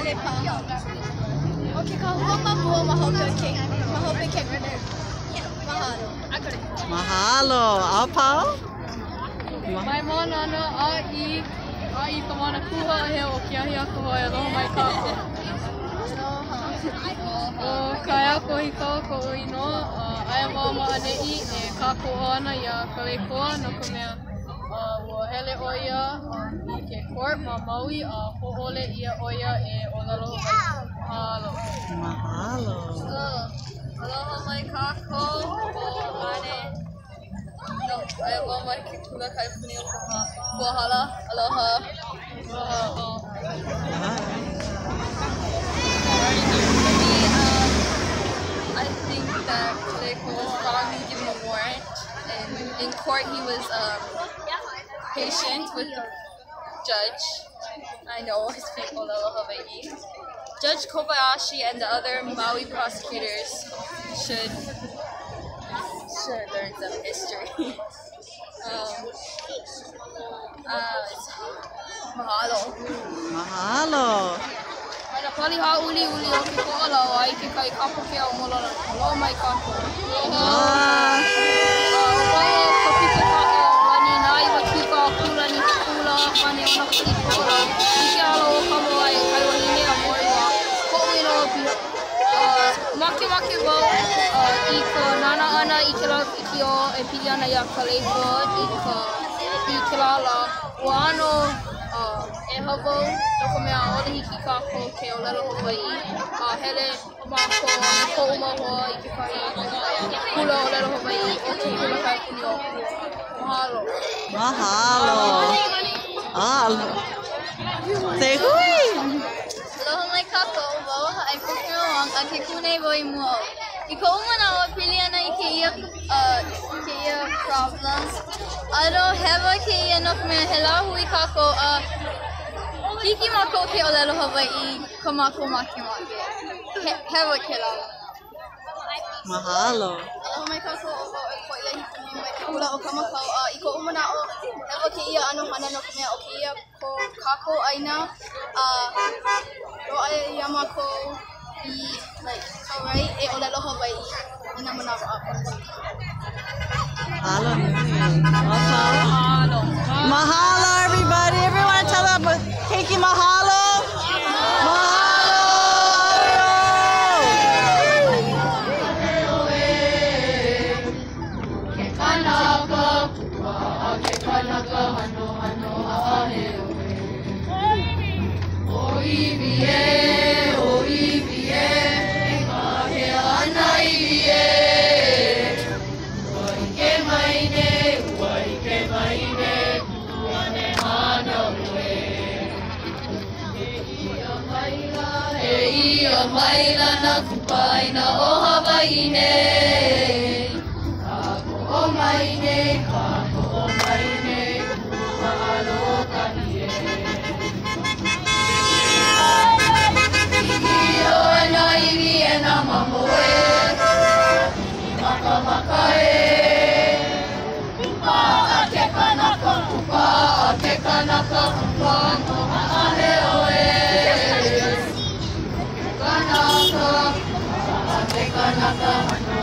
hale pa. Okay, ka hua ma mua ma hope ke. Ma hope ke. Mahalo. Mahalo. Apau? Mai mana ana a i a i ka mana kuha he o ki ahi ako hoi aloha mai kako. O ka ea ko hi ka ko ino, uh, aia wā ma ane i e kako ana ia ka leikoa no ka mea uh, ua hele o ia i ke court ma Maui a uh, ho'ole ia o ia e o lalo mai. Mahalo. Mahalo. Aloha mai o ane No, mai ke tula kai puni o. Kuahala, aloha. Aloha, oh. I think that Kaleikoa was wrongly given a warrant, and in court he was um, patient with the judge. I know his people, Aloha Hawaii. Judge Kobayashi and the other Maui prosecutors should should learn some history. um, uh, mahalo. Mahalo. Aina pali ha uli uli o ke koala ai ke kai kapo ke au molona. Aloha mai kako. Ah. Uh, Mahalo. Mahalo. Ah. Say hui. Aloha mai kako, wau ai ko ke wang a ke kunei voi mo. I ko umana o pili ana i ke ia uh, ke ia problems. Ado hewa ke ia no me hela hui kako a uh, hiki mako ke o lelo Hawaii ko mako make make. He, hewa ke la. Mahalo. Aloha mai kako wau e ko ia kula o kamakau a i ko umana o hewa ke ia ano hana no ka o ke ia ko kako aina uh, a ro ai yama ko i like kaurai e eh, o oh, lelo Hawaii i na manawa a ah, Mahalo. Apau? Mahalo, everybody. Everyone tell them Keiki mahalo. Mahalo. Lana kupai na o nei. Kako o nei, kako o mai nei, kua aloha ie. Iki o e na iwi e na mamoe, maka maka e. Kupa a ke kanaka, kupa a ke kanaka, kupa no haahe ate kanaka,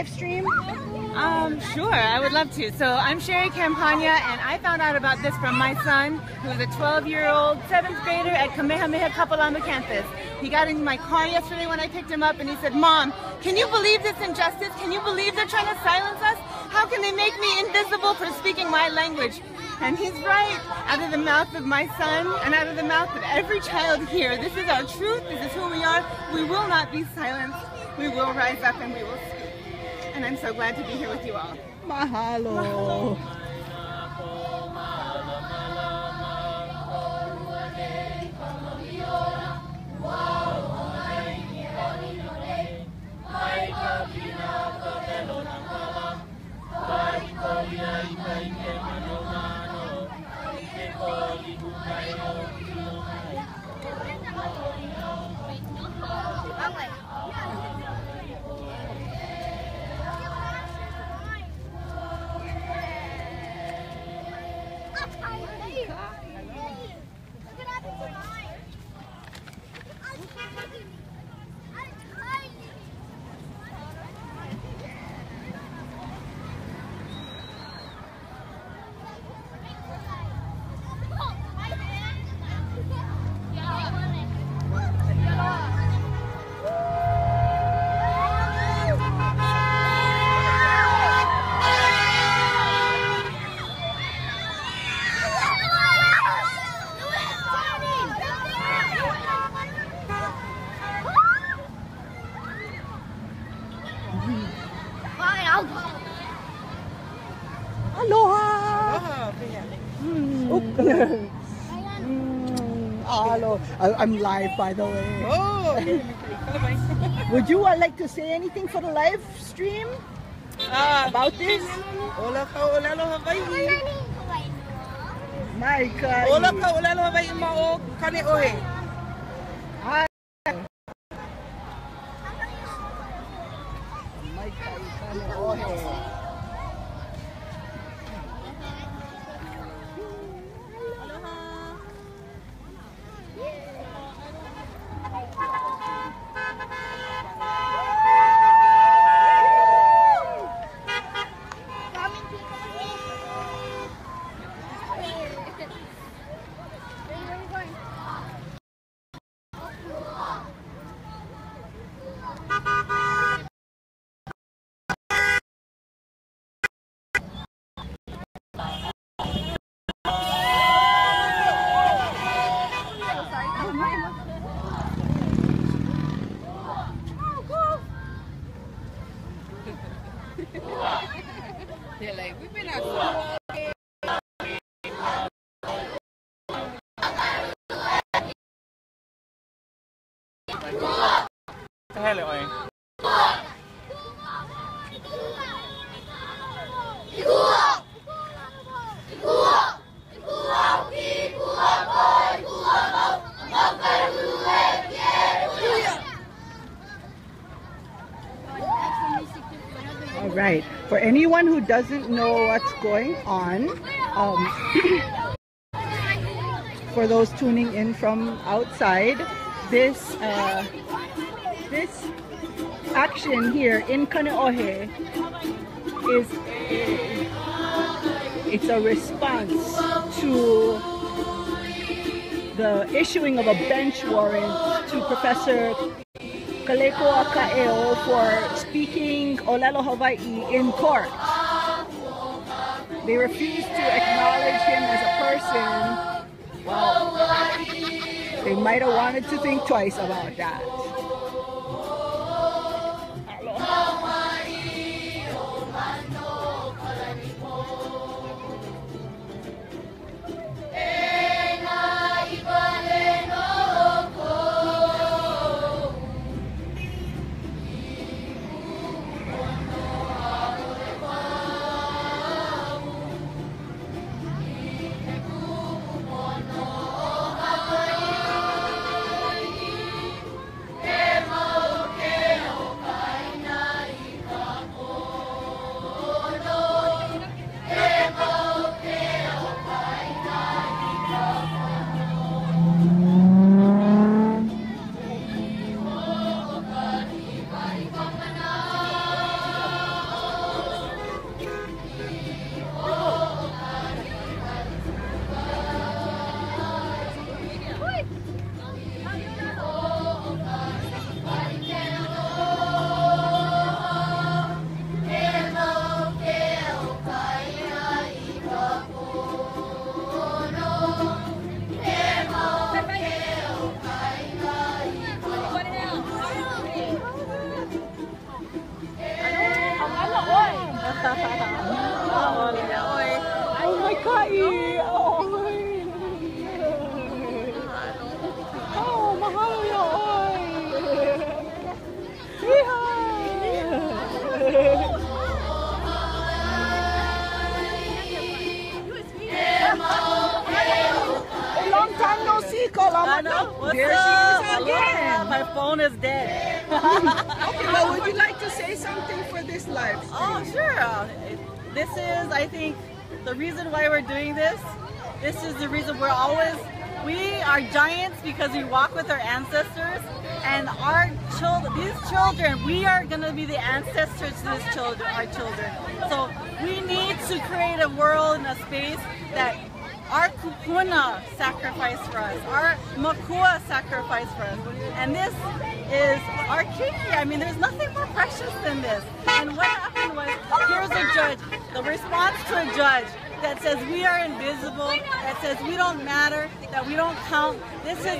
live stream? Um, sure, I would love to. So I'm Sherry Campagna, and I found out about this from my son, who is a 12-year-old seventh grader at Kamehameha Kapalama campus. He got in my car yesterday when I picked him up, and he said, Mom, can you believe this injustice? Can you believe they're trying to silence us? How can they make me invisible for speaking my language? And he's right. Out of the mouth of my son and out of the mouth of every child here, this is our truth. This is who we are. We will not be silenced. We will rise up and we will speak. And I'm so glad to be here with you all. Mahalo. Aloha. I, I'm live, by the way. Oh, Would you uh, like to say anything for the live stream ah, about this? Ola ka olelo Hawaii. My God. Ola ka olelo Hawaii ma o kane ohe. All right. For anyone who doesn't know what's going on, um, for those tuning in from outside, this uh, this action here in Kaneohe is a, it's a response to the issuing of a bench warrant to Professor Kaleko Akaeo for speaking Olelo Hawaii in court. They refuse to acknowledge him as a person. Well, they might have wanted to think twice about that.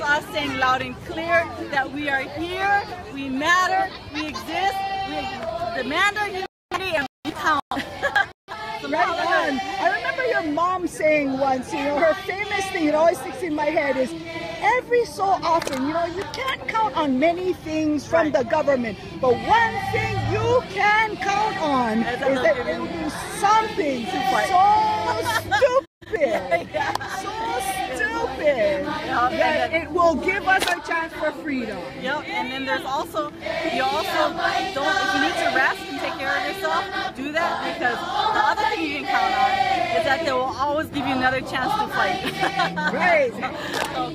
Is us saying loud and clear that we are here, we matter, we exist, we demand our humanity, and we count. Right on. I remember your mom saying once, you know, her famous thing, it always sticks in my head, is every so often, you know, you can't count on many things from Right. the government, but one thing you can count on Is is that that they will do something so stupid. Yeah. So stupid. It will give us a chance for freedom. Yep, and then there's also, you also don't, if you need to rest and take care of yourself, do that because the other thing you can count on is that they will always give you another chance to fight. Right. so,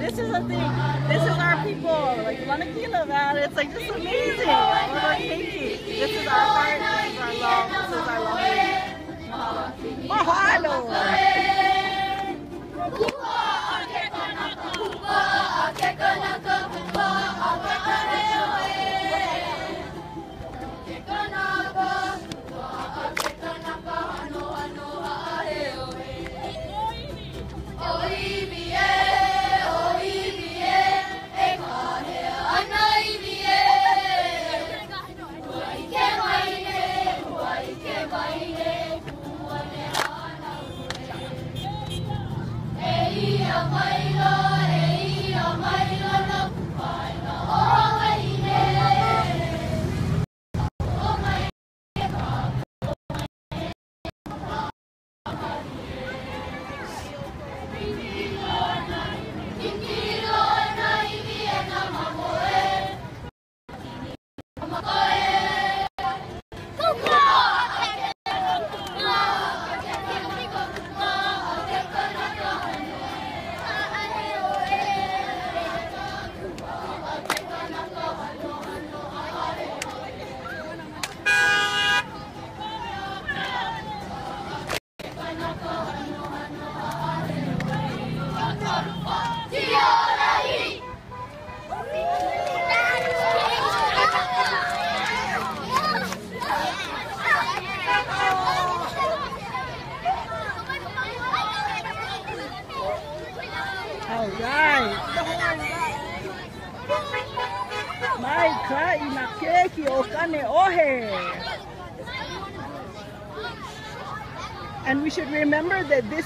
this is a thing, this is our people, like Lanakila, man, it's like just amazing. What about Keiki? This is our heart, this is our love, this is our love. Mahalo. All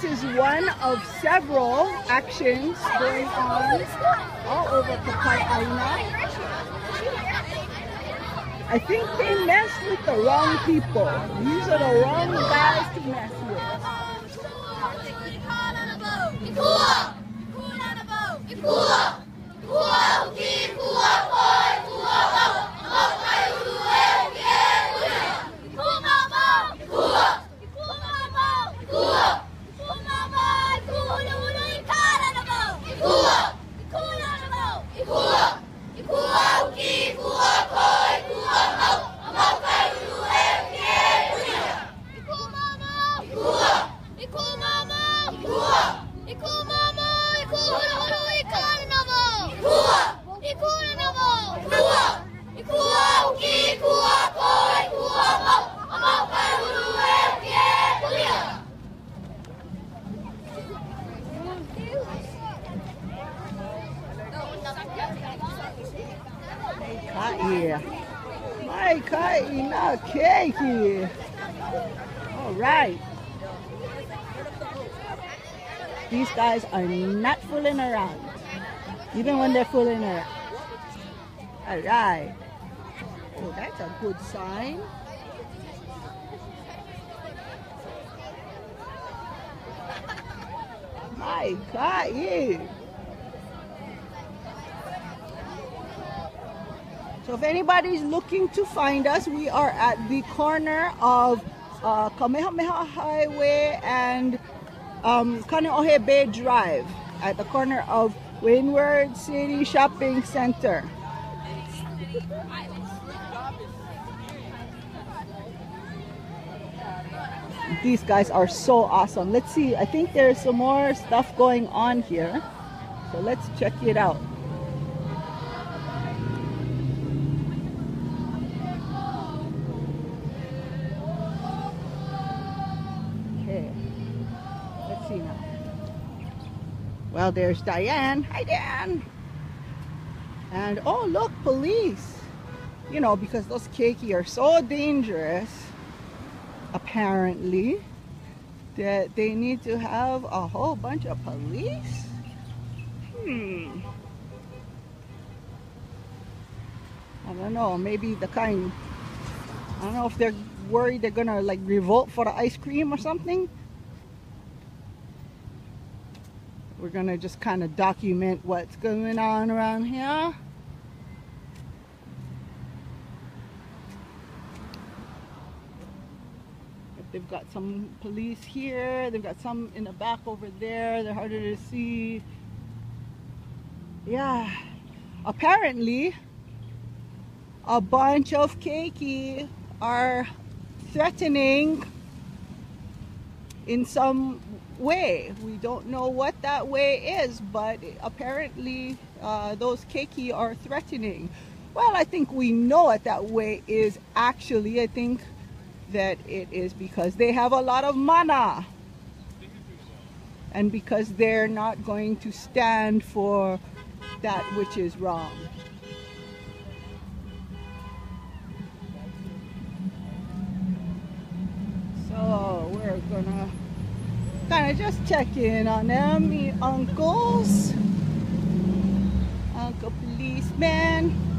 this is one of several actions going on all over Kapai Aina. I think they mess with the wrong people. These are the wrong guys are not fooling around, even when they're fooling around. All right. Oh, that's a good sign. My God, yeah. So if anybody's looking to find us, we are at the corner of uh, Kamehameha Highway and um, Kaneohe Bay Drive at the corner of Windward City Shopping Center. These guys are so awesome. Let's see, I think there's some more stuff going on here. So let's check it out. Well, there's Diane. Hi, Dan. And oh, look, police. You know, because those keiki are so dangerous, apparently, that they need to have a whole bunch of police. Hmm. I don't know, maybe the kind, I don't know if they're worried they're gonna like revolt for the ice cream or something. We're gonna just kind of document what's going on around here. They've got some police here. They've got some in the back over there. They're harder to see. Yeah. Apparently, a bunch of keiki are threatening in some way. We don't know what that way is, but apparently uh, those keiki are threatening. Well, I think we know what that way is actually. I think that it is because they have a lot of mana and because they're not going to stand for that which is wrong. So we're gonna kind of just check in on them, the uncles, uncle policeman.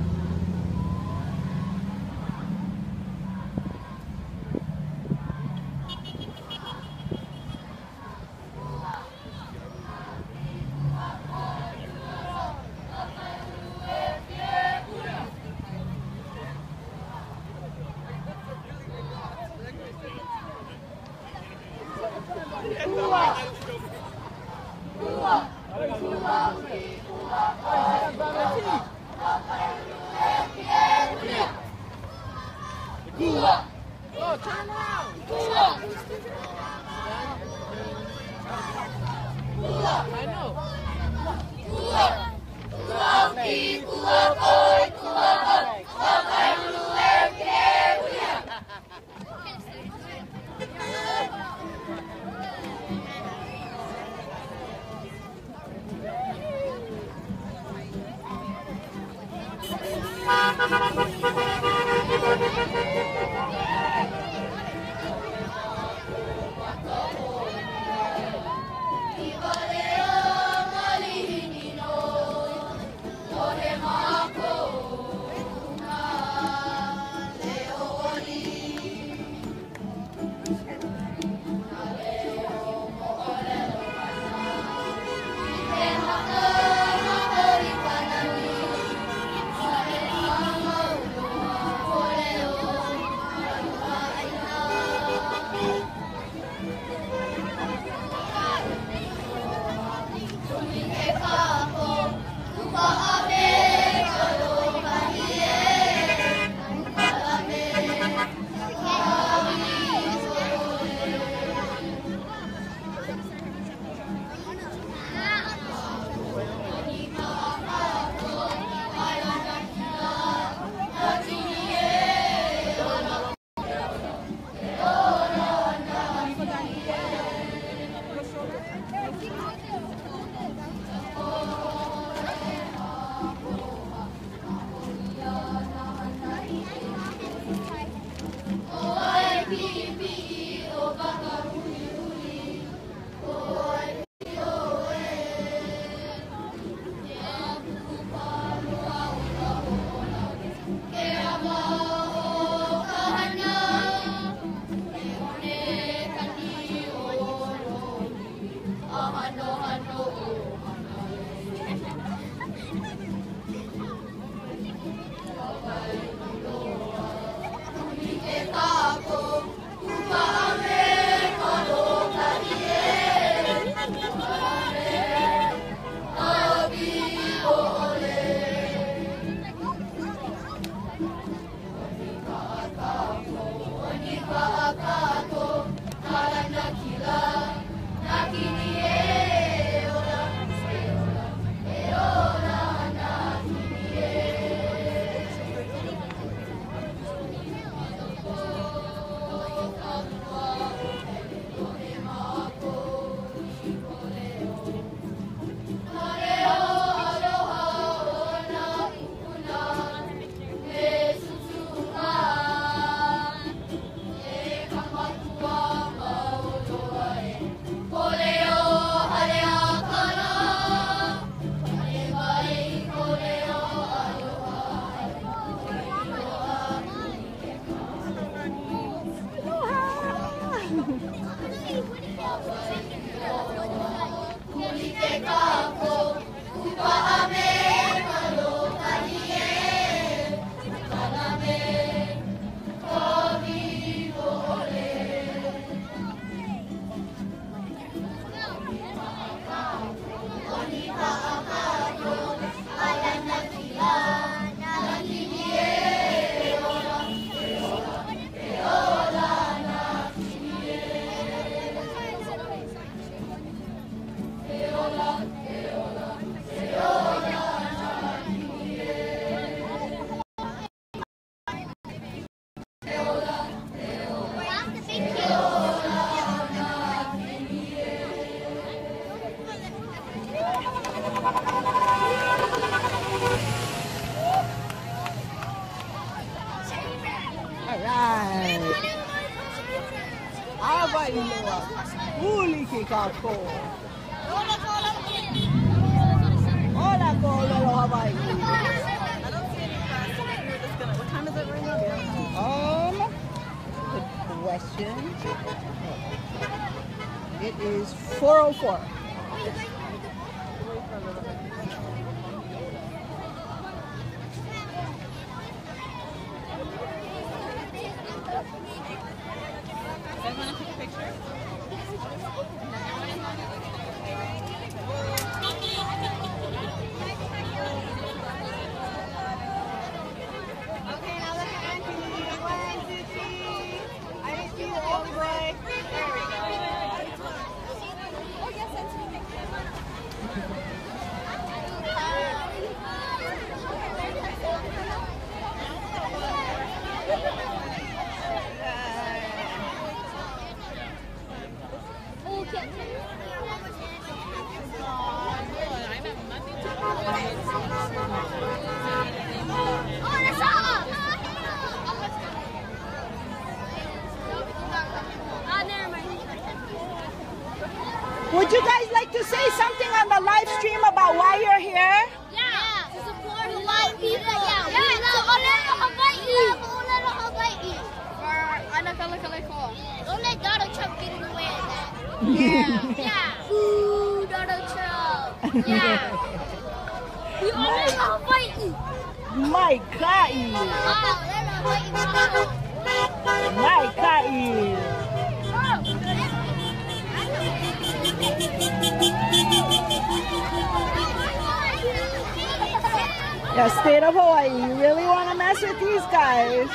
Yeah, state of Hawaii. You really want to mess with these guys?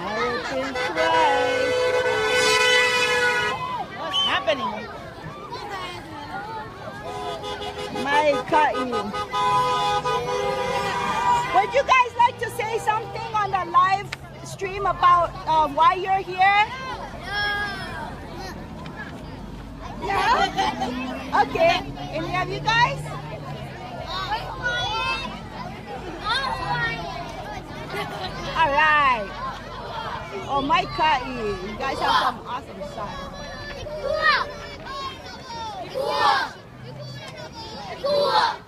I would think twice. What's happening? My kai. Would you guys like to say something on the live stream about uh, why you're here? No? Okay. Any of you guys? All right. Oh, my kai. You guys have some awesome. Oh,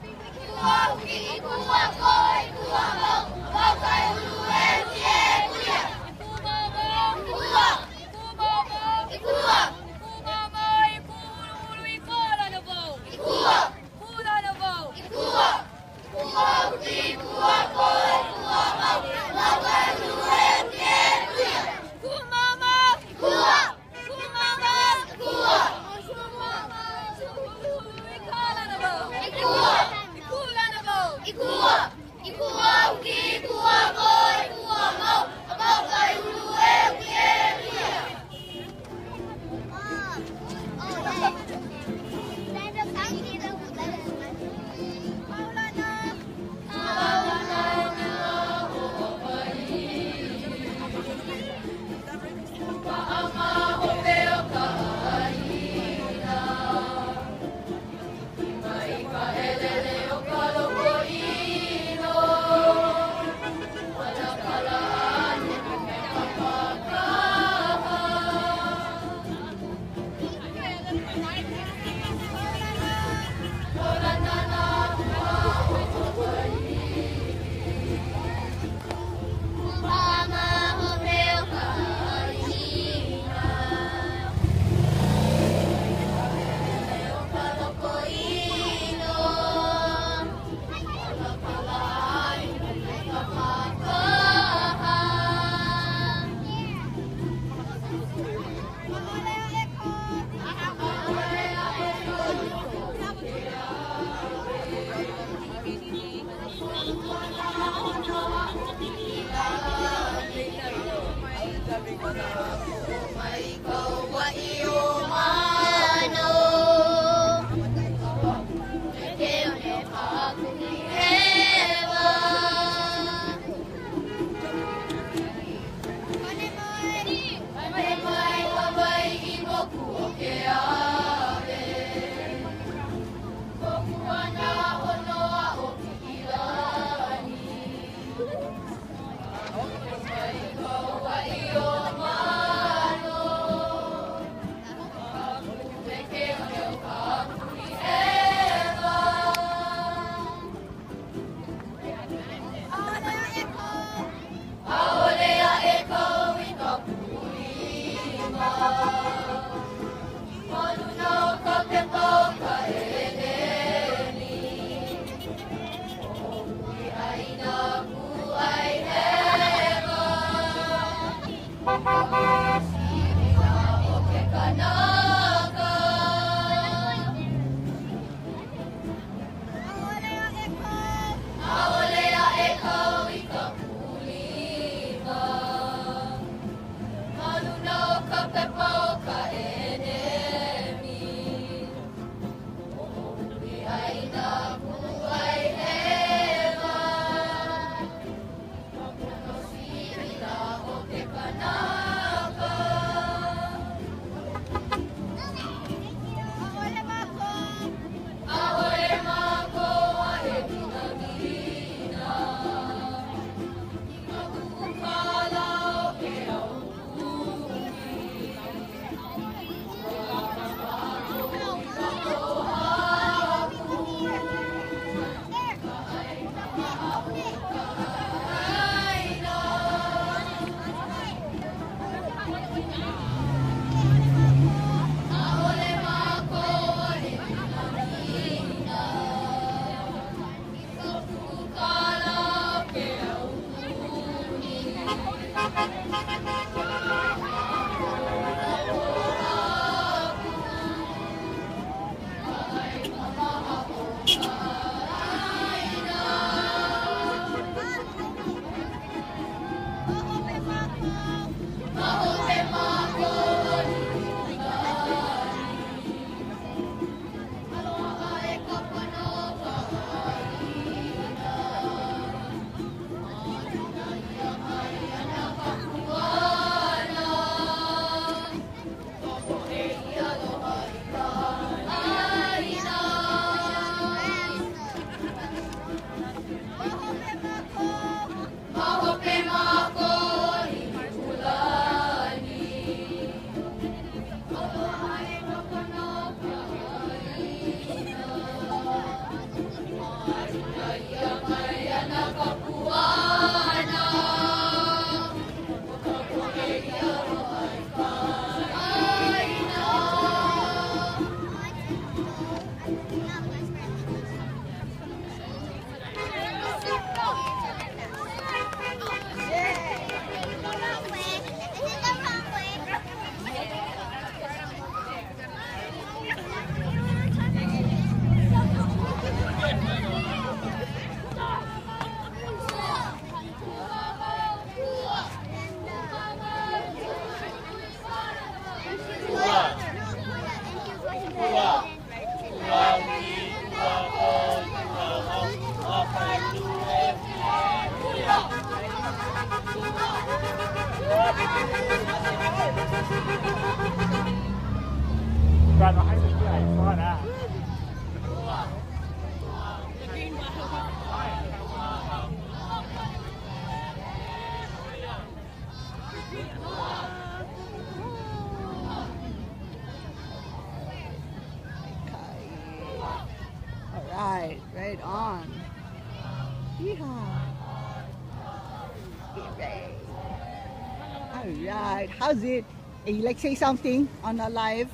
how's it? Hey, like say something on the live?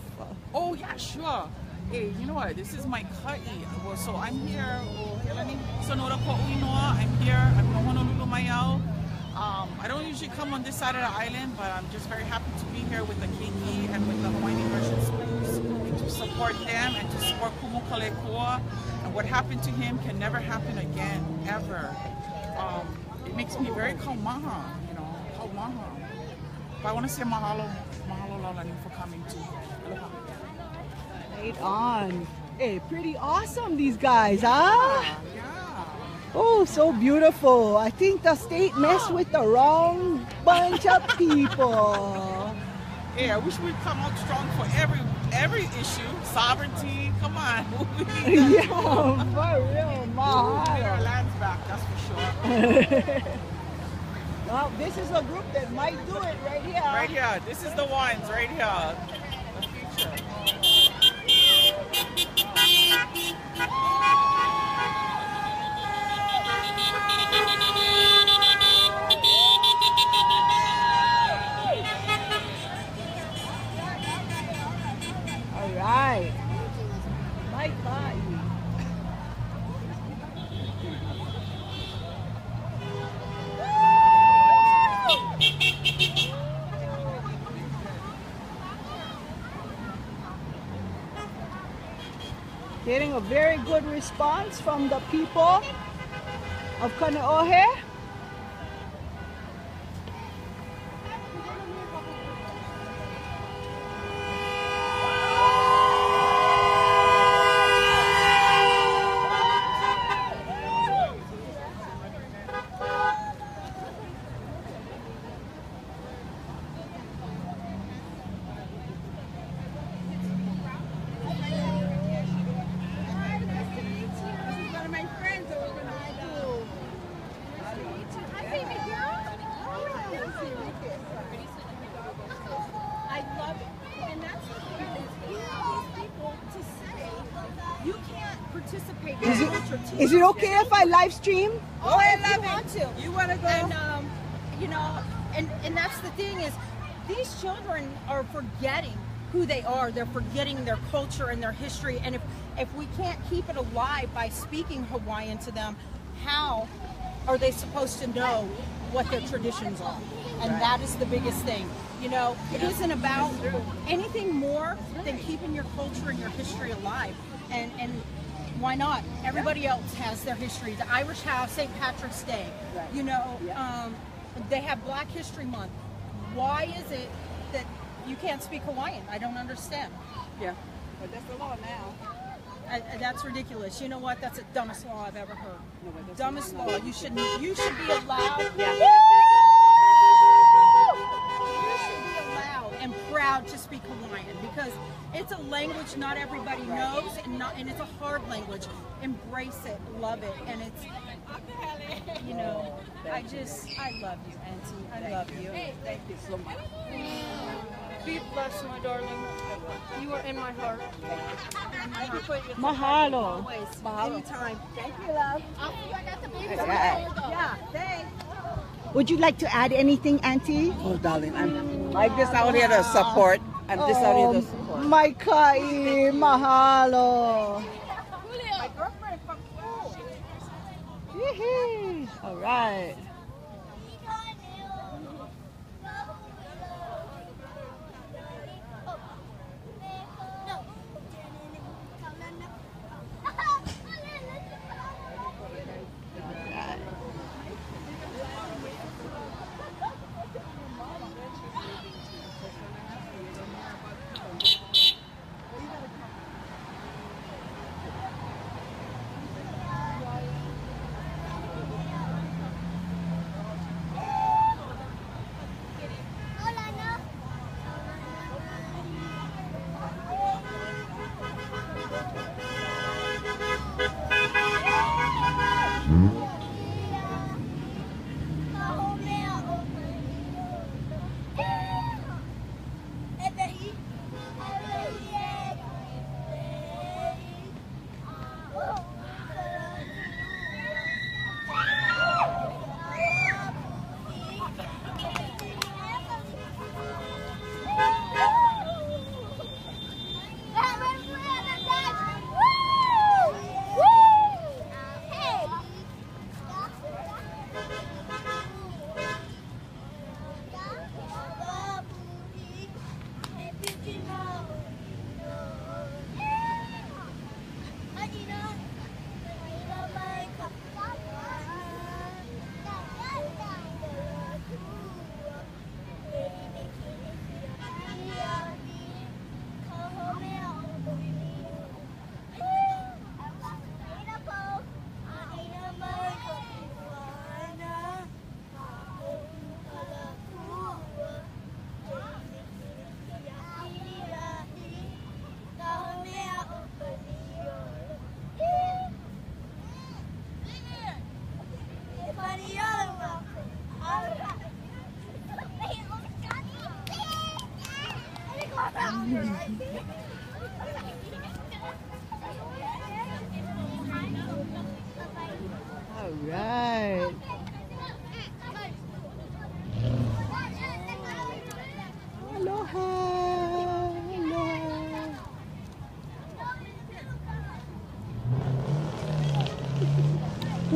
Oh yeah, sure. Hey, you know what? This is my. Well, so I'm here. Oh, Sonora Ko'uinoa. I'm here. I'm no Honolulu Mayao. Um, I don't usually come on this side of the island, but I'm just very happy to be here with the Keiki and with the Hawaiian Immersion Schools to support them and to support Kumu Kaleikoa. And what happened to him can never happen again, ever. Um, it makes me very kaumaha, you know, kaumaha. But I want to say mahalo, mahalo laulani for coming too. Right on. Hey, pretty awesome these guys, huh? Yeah. Oh, so beautiful. I think the state messed with the wrong bunch of people. Yeah, I wish we'd come out strong for every every issue. Sovereignty, come on. yeah, for real, We need our lands back, that's for sure. Well, this is a group that might do it right here. Right here, this is the ones, right here. The future. A very good response from the people of Kaneohe. I love it. And that's the thing is, you want these people to say, you can't participate in Is it- culture. teach Is it them. Okay if I live stream? Oh, I love you want to. You want to go? And, um, you know, and, and that's the thing is, these children are forgetting who they are. They're forgetting their culture and their history. And if, if we can't keep it alive by speaking Hawaiian to them, how are they supposed to know what their traditions are? And that is the biggest thing. You know, it isn't about anything more than keeping your culture and your history alive. And, and why not? Everybody else has their history. The Irish have St. Patrick's Day. You know, um, they have Black History Month. Why is it that you can't speak Hawaiian? I don't understand. Yeah, but that's the law now. I, I- that's ridiculous. You know what? That's the dumbest law I've ever heard. No, dumbest law. You should you should be allowed. Yeah. Proud to speak Hawaiian because it's a language not everybody knows and not and it's a hard language. Embrace it, love it, and it's you know. I just I love you, Auntie. I love you. Thank you so much. Be blessed, my darling. You are in my heart. Thank you for your Mahalo. always. Anytime. Thank you, love. I got the baby. Yeah, thanks. Would you like to add anything, Auntie? Oh, darling, I'm, I'm just out here to support. I'm just out here to um, support. Oh, my kai, mahalo. My girlfriend from school. All right.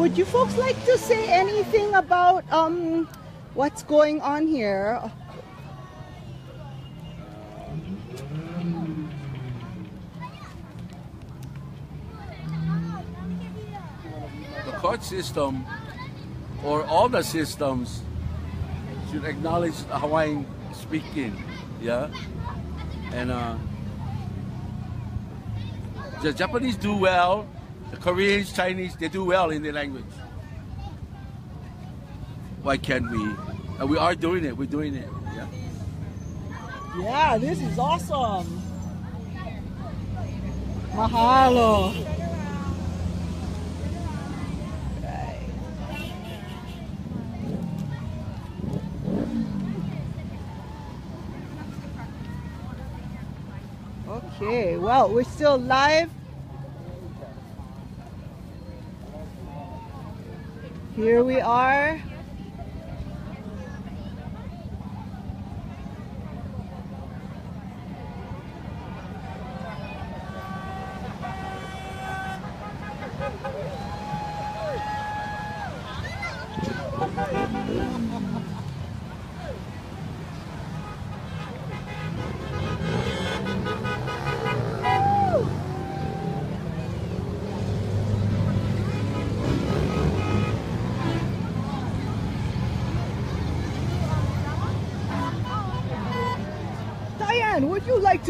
Would you folks like to say anything about um, what's going on here? The court system, or all the systems, should acknowledge Hawaiian speaking, yeah? And uh, the Japanese do well, the Koreans, Chinese, they do well in their language. Why can't we? And we are doing it. We're doing it. Yeah. Yeah, this is awesome. Mahalo. Okay, well, we're still live. Here we are.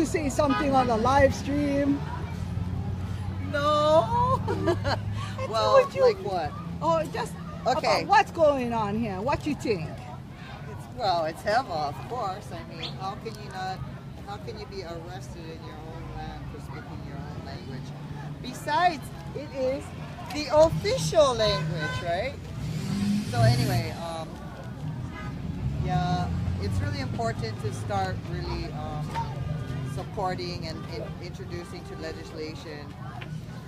Say something on the live stream? No. well, would you- like what? Oh, just Okay. what's going on here? What you think? It's well, it's hewa, of course. I mean, how can you not? How can you be arrested in your own land for speaking your own language? Besides, it is the official language, right? So anyway, um, yeah, it's really important to start really um, supporting and, and introducing to legislation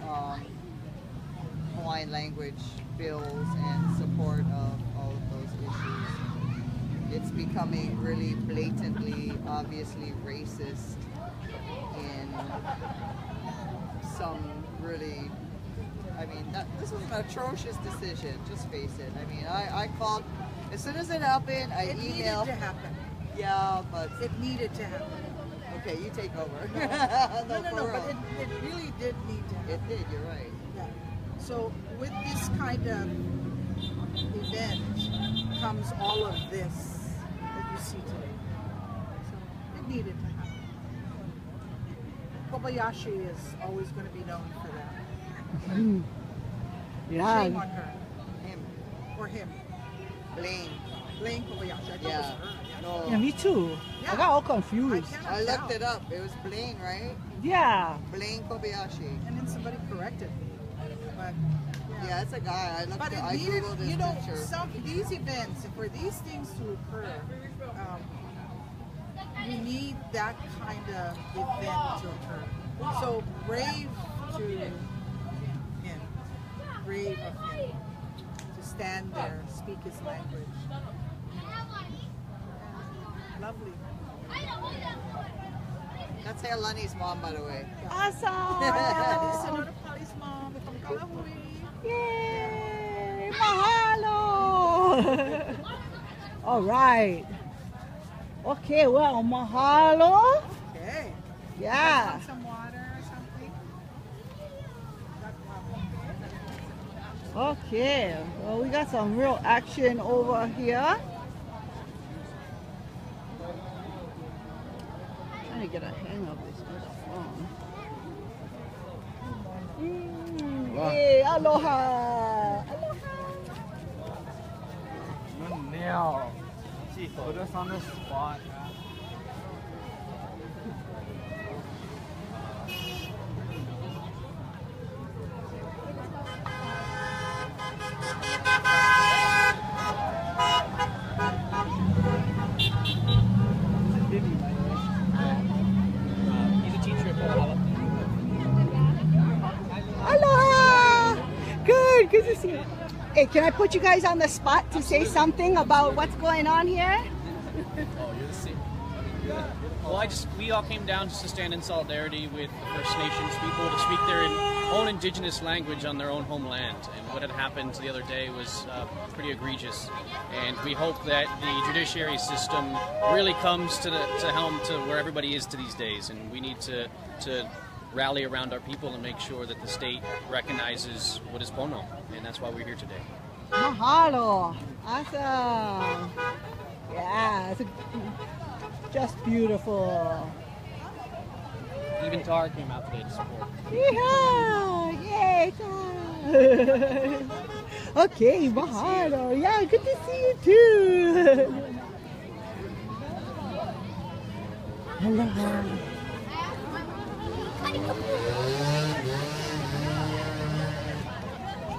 um, Hawaiian language bills and support of all of those issues. It's becoming really blatantly, obviously racist in some really. I mean, that, this was an atrocious decision. Just face it. I mean, I, I called as soon as it happened. I It needed emailed. to happen. Yeah, but It needed to happen. Okay, you take over. No, no, no, for but it, it really did need to happen. It did. You're right. Yeah. So with this kind of event comes all of this that you see today. So it needed to happen. Kobayashi is always going to be known for that. Shame Yeah. on her Him, or him. Blaine. Blaine Kobayashi. I thought it was Yeah. Her. No. Yeah, me too. I got all confused. cannot I looked tell. it up. It was Blaine, right? Yeah. Blaine Kobayashi. And then somebody corrected me. But Yeah, it's a guy. I looked. But It, it I needed, googled his you know, picture. some these events for these things to occur, um, we need that kind of event to occur. So brave to him, brave of him to stand there, speak his language. Lovely. That's Helani's mom, by the way. Awesome. Senora Polly's mom from Kalahui. Yay! Mahalo! All right. Okay, well, mahalo. Okay. Yeah. Some water or something. Okay, well, we got some real action over here. Trying to get a hang of this phone. Mm, hey, aloha! Good nail. She put us on the spot. Hey, can I put you guys on the spot to say something about what's going on here? Oh, you're the same. Well, I just we all came down just to stand in solidarity with the First Nations people to speak their own indigenous language on their own homeland. And what had happened the other day was uh, pretty egregious. And we hope that the judiciary system really comes to the to helm to where everybody is to these days. And we need to to rally around our people and make sure that the state recognizes what is Pono, and that's why we're here today. Mahalo. Awesome. Yeah, it's a, just beautiful. Even Tar came out today to support. Yeehaw! Yay! Tar. okay, mahalo. Yeah, good to see you too. Aloha.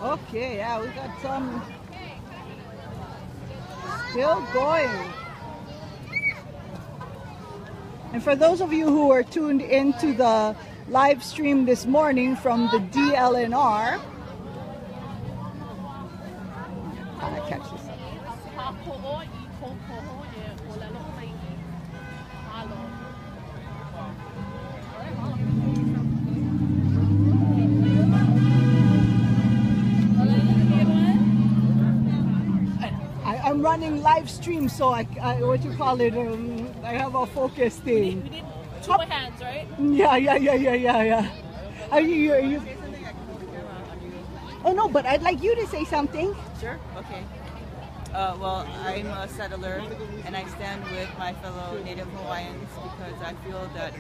Okay, yeah, we got some still going. And for those of you who are tuned into the live stream this morning from the DLNR, I'm running live stream, so I, I what you call it? Um, I have a focus thing. We need two more hands, right? Yeah, yeah, yeah, yeah, yeah, yeah. Are you, are you? Oh no, but I'd like you to say something. Sure. Okay. Uh, well, I'm a settler, and I stand with my fellow Native Hawaiians because I feel that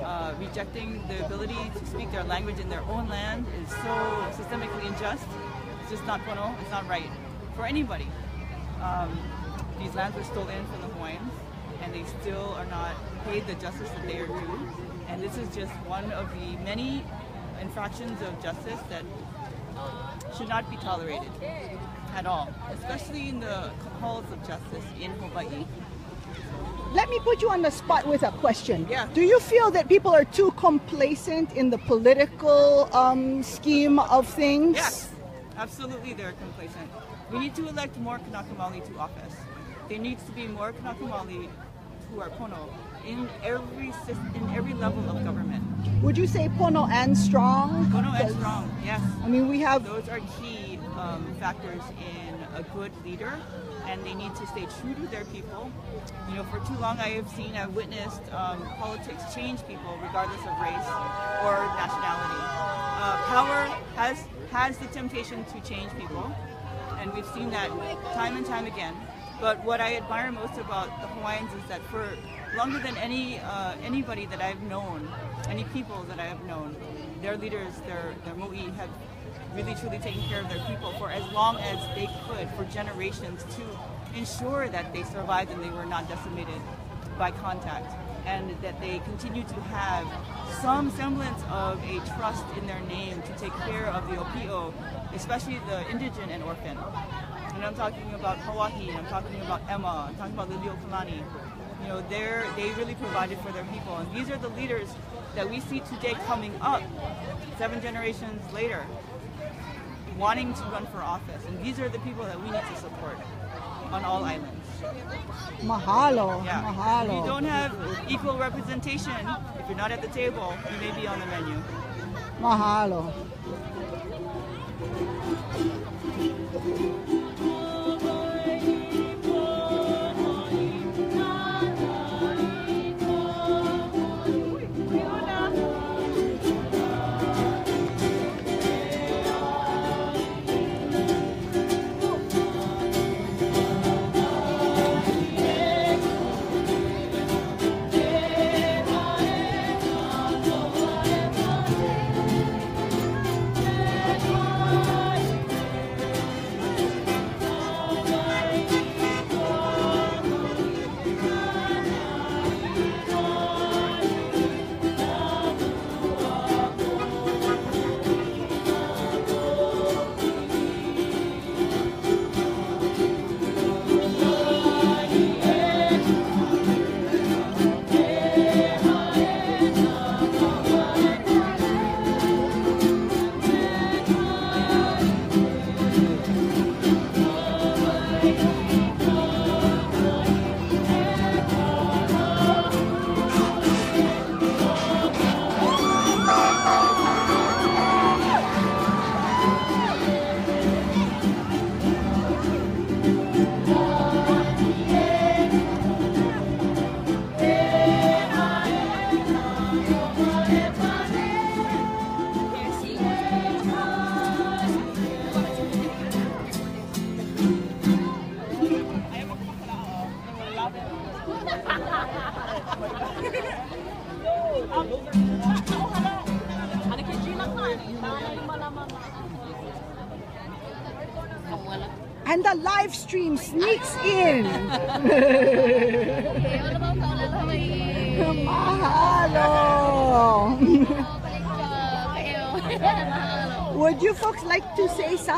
uh, rejecting the ability to speak their language in their own land is so systemically unjust. It's just not pono. It's not right for anybody. Um, these lands were stolen from the Hawaiians, and they still are not paid the justice that they are due. And this is just one of the many infractions of justice that should not be tolerated at all, especially in the halls of justice in Hawaii. Let me put you on the spot with a question. Yeah. Do you feel that people are too complacent in the political um, scheme of things? Yes, absolutely they're complacent. We need to elect more Kanaka Maoli to office. There needs to be more Kanaka Maoli who are Pono in every in every level of government. Would you say Pono and strong? Pono and strong, yes. I mean, we have Those are key um, factors in a good leader, and they need to stay true to their people. You know, for too long I have seen, I've witnessed um, politics change people regardless of race or nationality. Uh, power has has the temptation to change people, and we've seen that time and time again. But what I admire most about the Hawaiians is that for longer than any uh, anybody that I've known, any people that I have known, their leaders, their their mo'i have really truly taken care of their people for as long as they could, for generations, to ensure that they survived and they were not decimated by contact, and that they continue to have some semblance of a trust in their name to take care of the opio, especially the indigent and orphan. And I'm talking about Hawaii, I'm talking about Emma, I'm talking about Liliuokalani. You know, they're, they really provided for their people. And these are the leaders that we see today coming up, seven generations later, wanting to run for office. And these are the people that we need to support on all islands. Mahalo, Yeah. If mahalo. you don't have equal representation, if you're not at the table, you may be on the menu. Mahalo.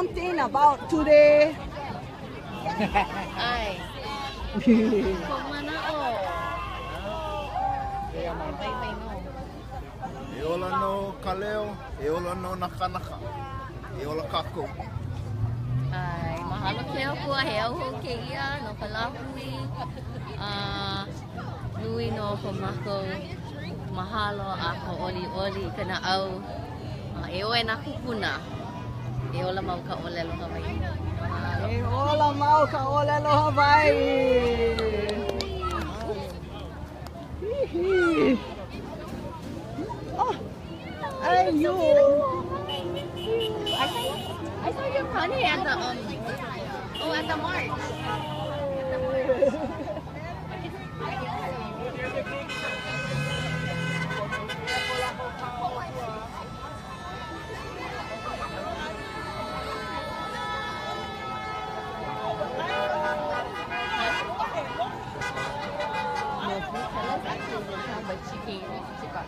Something about today? Ay. E ola no kaleo, e ola no nakanaka, e ola kako. Ay, mahalo ke au kua he au ke ia no ka lahui. Uh, nui no ko mako mahalo a ko oli oli kana au. Uh, e oe na kupuna. E ola mau ka olelo. Mahalo. E ola mau ka olelo Hawaii. Oh, and you. I saw, I saw your pony at the um oh at the march. But she came, she got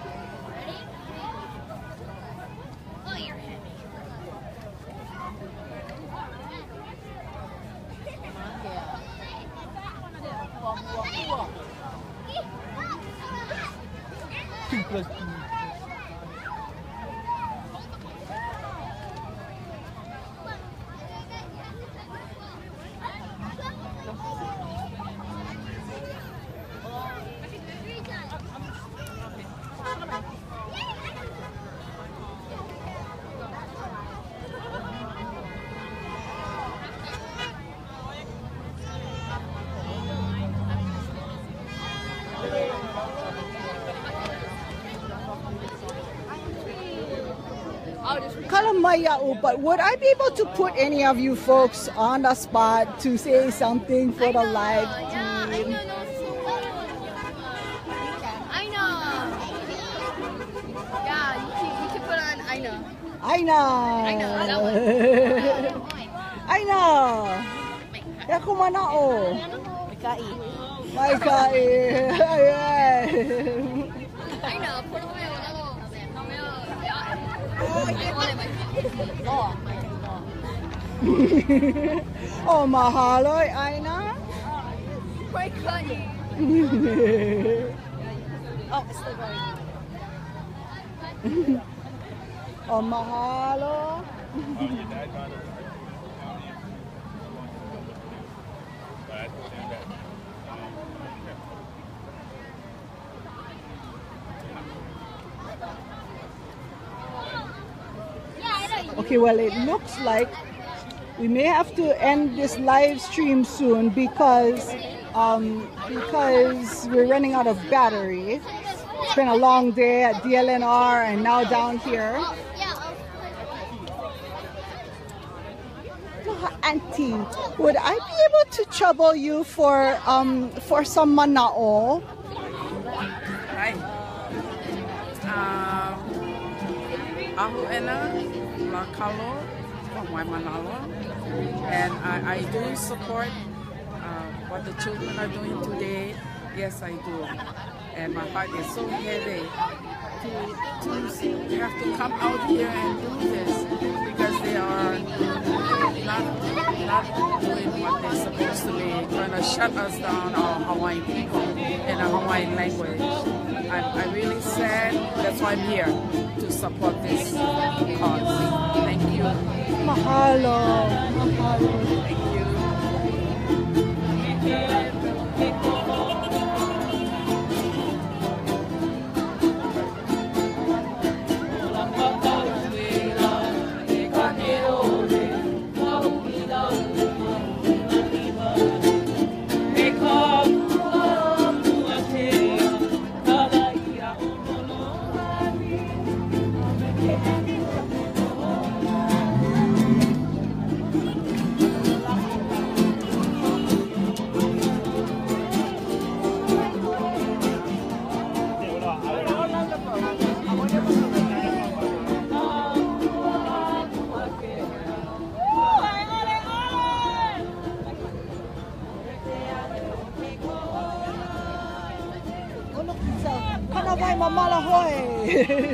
Oh, you're heavy. Two two. But would I be able to put any of you folks on the spot to say something for the live team? I know. Yeah, you can, you can put on I know. I know. I know, that I know. Ya kumana o. Kai. Mai kai. Ayan. I know. Put away wala ko. Mamaya. Oh, wala ba? Oh. Oh, oh, mahalo, Aina. My kai. Oh, it's still going. oh, mahalo. Okay, well, it looks like we may have to end this live stream soon because um, because we're running out of battery. It's been a long day at DLNR and now down here. Auntie, would I be able to trouble you for um for some manao? Hi. Um, Ahu'ena, Lakalo, Waimanalo. And I, I do support uh, what the children are doing today. Yes, I do. And my heart is so heavy to, to have to come out here and do this because they are not, not doing what they're supposed to be, trying to shut us down, our Hawaiian people, in a Hawaiian language. I'm, I'm really sad. That's why I'm here to support this cause. Thank you. Mahalo. Mahalo. 对。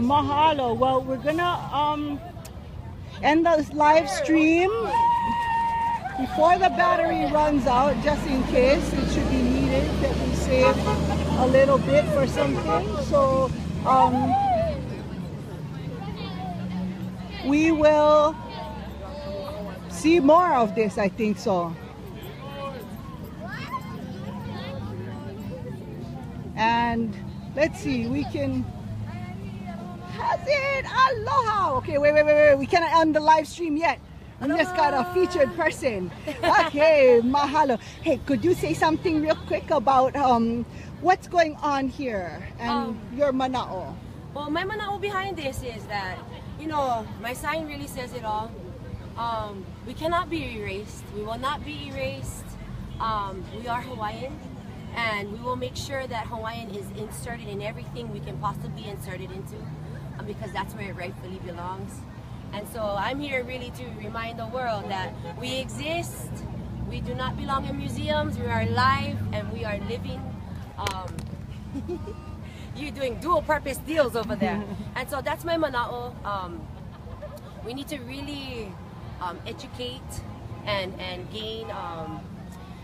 Mahalo. Well, we're gonna um end the live stream before the battery runs out, just in case it should be needed that we save a little bit for something. So um, we will see more of this. I think so. And let's see, we can it. Aloha. Okay, wait, wait, wait, wait. We cannot end the live stream yet. We just got a featured person. Okay, mahalo. Hey, could you say something real quick about um what's going on here and Um, your manao? Well, my manao behind this is that, you know, my sign really says it all. Um, we cannot be erased. We will not be erased. Um, we are Hawaiian, and we will make sure that Hawaiian is inserted in everything we can possibly insert it into, because that's where it rightfully belongs. And so I'm here really to remind the world that we exist. We do not belong in museums. We are alive and we are living. Um, you're doing dual purpose deals over there. and so that's my manao. Um, we need to really um, educate and, and gain, um,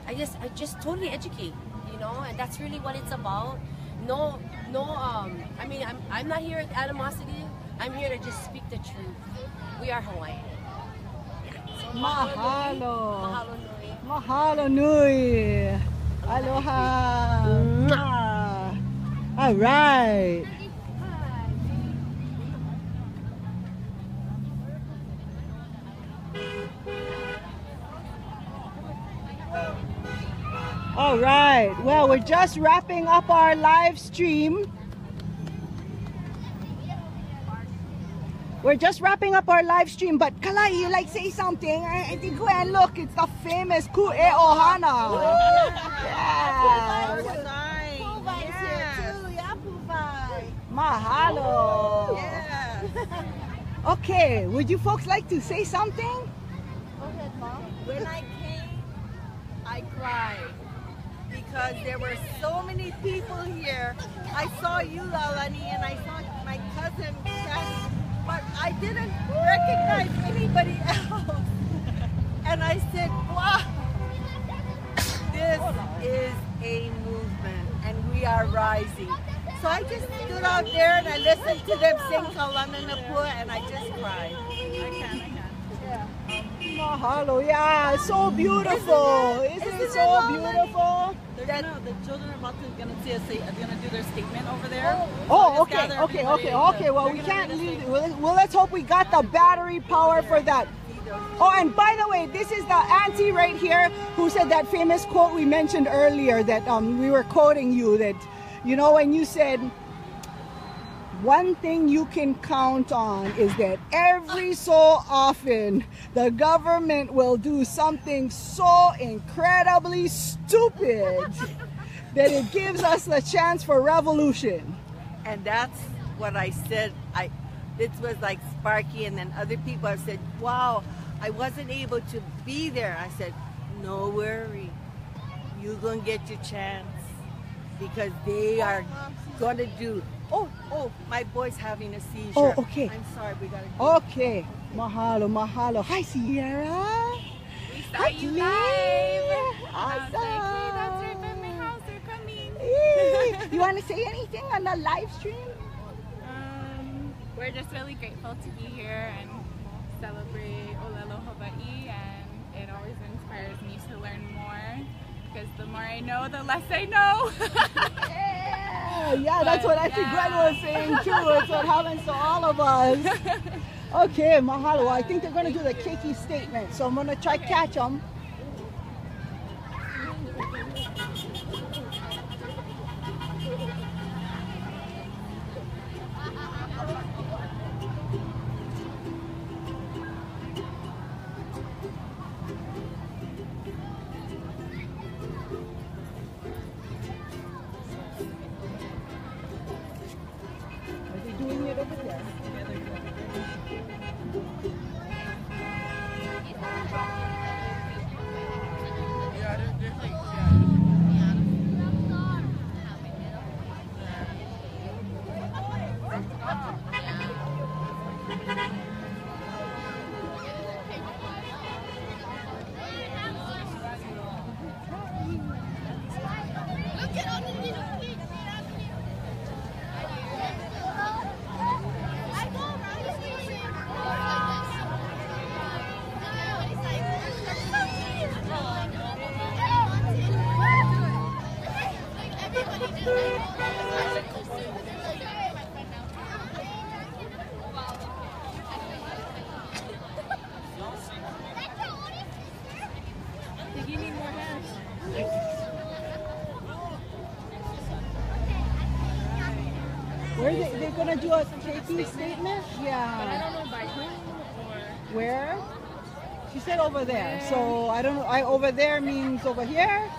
I just, I just totally educate, you know, and that's really what it's about. No, no, um, I mean, I'm, I'm not here with animosity. I'm here to just speak the truth. We are Hawaiian. So, Mahalo. Mahalo nui. Mahalo nui. Aloha. Mwah. All right. All right. Well, we're just wrapping up our live stream. We're just wrapping up our live stream, but Kalai, you like say something? I, I think and look, it's the famous Ku'e Ohana. Yeah. Mahalo. Okay, would you folks like to say something? Go ahead, Mom. When I came, I cried because there were so many people here. I saw you, Lalani, and I saw my cousin, Shani, but I didn't recognize anybody else. And I said, wow, this is a movement, and we are rising. So I just stood out there and I listened to them sing Kaulana Nā Pua, and I just cried. I can, I can. Mahalo, yeah, so beautiful. Isn't, it so beautiful? They're gonna, the children are about to gonna see us are gonna do their statement over there. Oh, So okay, okay, okay, to- okay. Well, we can't leave. Well, well, let's hope we got the battery power for that. Oh, and by the way, this is the auntie right here who said that famous quote we mentioned earlier that um, we were quoting you that, you know, when you said, one thing you can count on is that every so often the government will do something so incredibly stupid that it gives us the chance for revolution. And that's what I said. I this was like Sparky, and then other people have said, "Wow, I wasn't able to be there." I said, "No worry, You're gonna get your chance because they are gonna do." Oh, oh, my boy's having a seizure. Oh, okay. I'm sorry, we gotta. go. Okay. Mahalo, mahalo. Hi, Sierra. We saw you live. Awesome. that's right by my house. They're coming. Yay. you want to say anything on the live stream? Um, we're just really grateful to be here and celebrate Olelo Hawaii, and it always inspires me to learn more because the more I know, the less I know. Yeah, yeah, that's what I think Gwen was saying too. It's what happens to all of us. Okay, mahalo. I think they're going to do the keiki statement, so I'm going to try catch them. They, to do a keiki statement? But I Yeah. don't know by whom or. Where? She said over there. So I don't know. I over there means over here.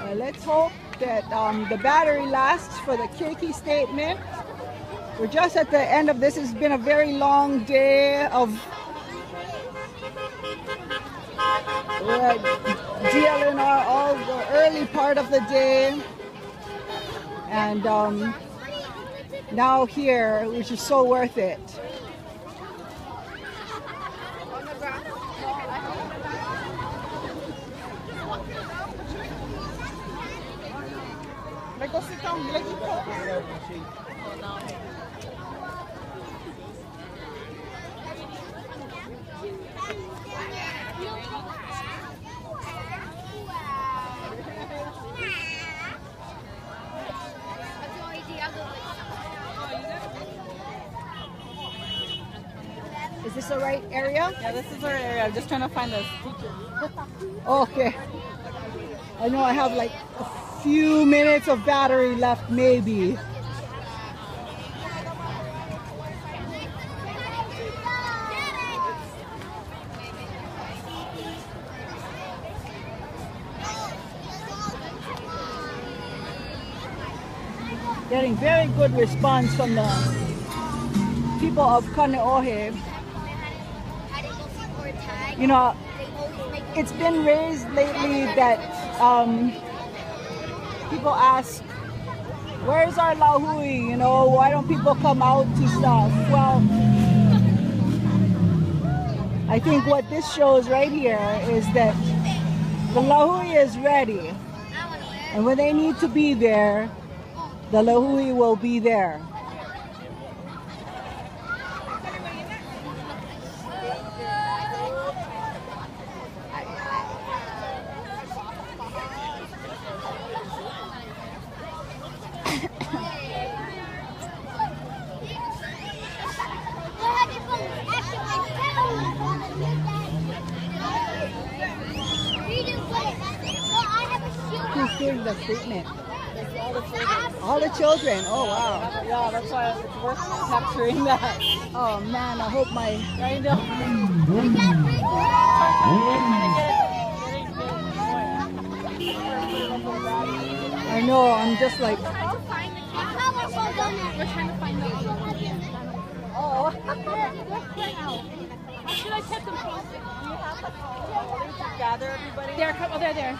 Uh, let's hope that um, the battery lasts for the keiki statement. We're just at the end of this. It's been a very long day of we're DLNR all the early part of the day. And um, now here, which is so worth it. Let go sit down. Let you go. Is this the right area? Yeah, this is our area. I'm just trying to find this. Okay. I know I have like a few minutes of battery left, maybe. Getting very good response from the people of Kaneohe. You know, it's been raised lately that um, people ask, where's our lahui? You know, why don't people come out to stuff? Well, I think what this shows right here is that the lahui is ready. And when they need to be there, the lahui will be there. doing the statement? All the children. All the children. Oh wow. Yeah, that's why it's worth capturing that. Oh man, I hope my I know. I know, I'm just like We're trying to find the Oh. Should I check them close? Gather everybody. There,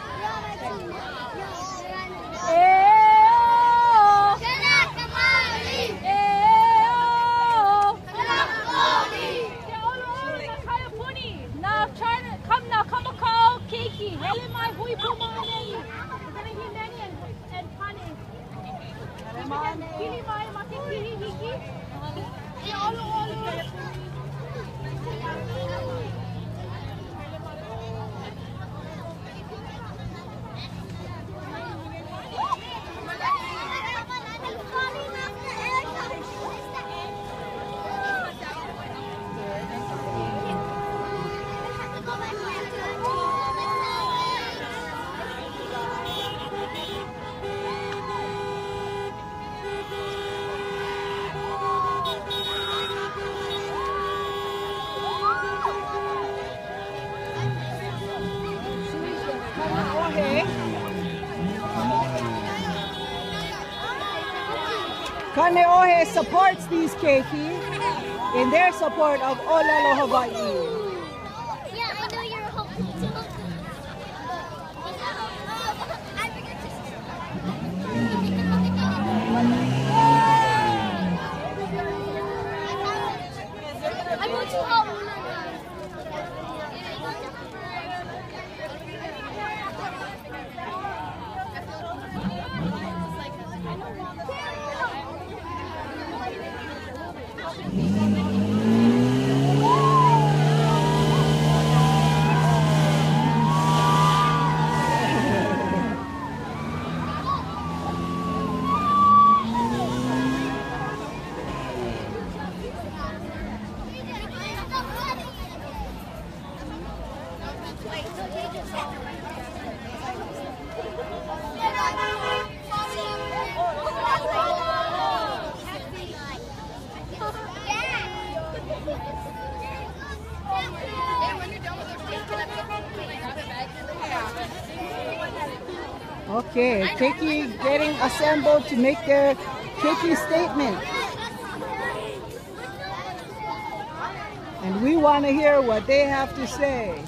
in their support of Olelo Hawaii. Yeah, I know you're hoping to. I'm going to help. Okay, keiki to make their keiki statement. And we want to hear what they have to say.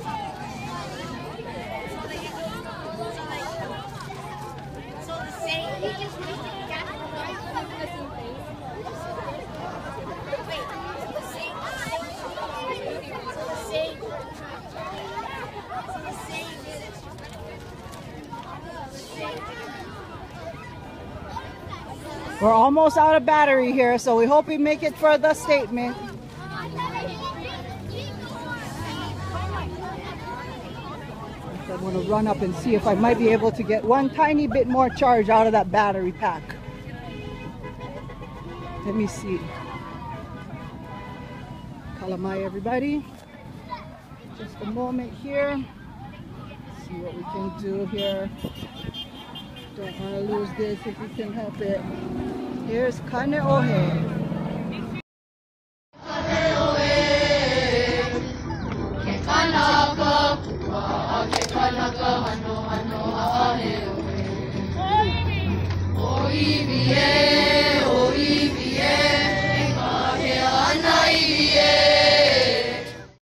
We're almost out of battery here, so we hope we make it for the statement. I'm going to run up and see if I might be able to get one tiny bit more charge out of that battery pack. Let me see. Kalamai, everybody. Just a moment here. See what we can do here. Don't want to lose this if we can help it. Here's Kaneohe.